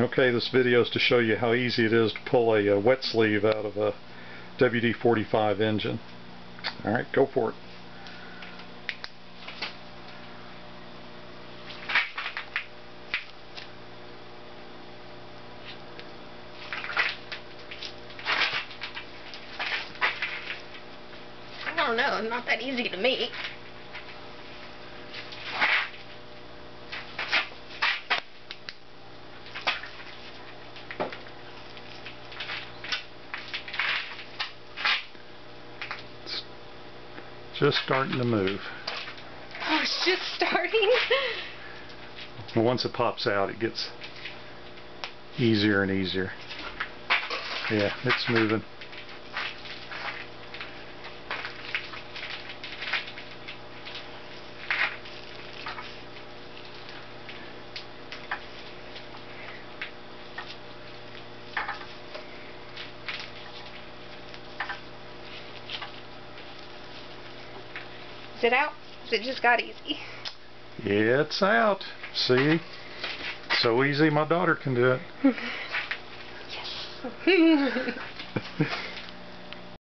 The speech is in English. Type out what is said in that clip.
Okay, this video is to show you how easy it is to pull a, uh wet sleeve out of a WD-45 engine. Alright, go for it. I don't know, it's not that easy to make. Just starting to move. Oh, it's just starting. And once it pops out, it gets easier and easier. Yeah, it's moving. Is it out? It just got easy? Yeah, it's out. See? So easy my daughter can do it. Yes.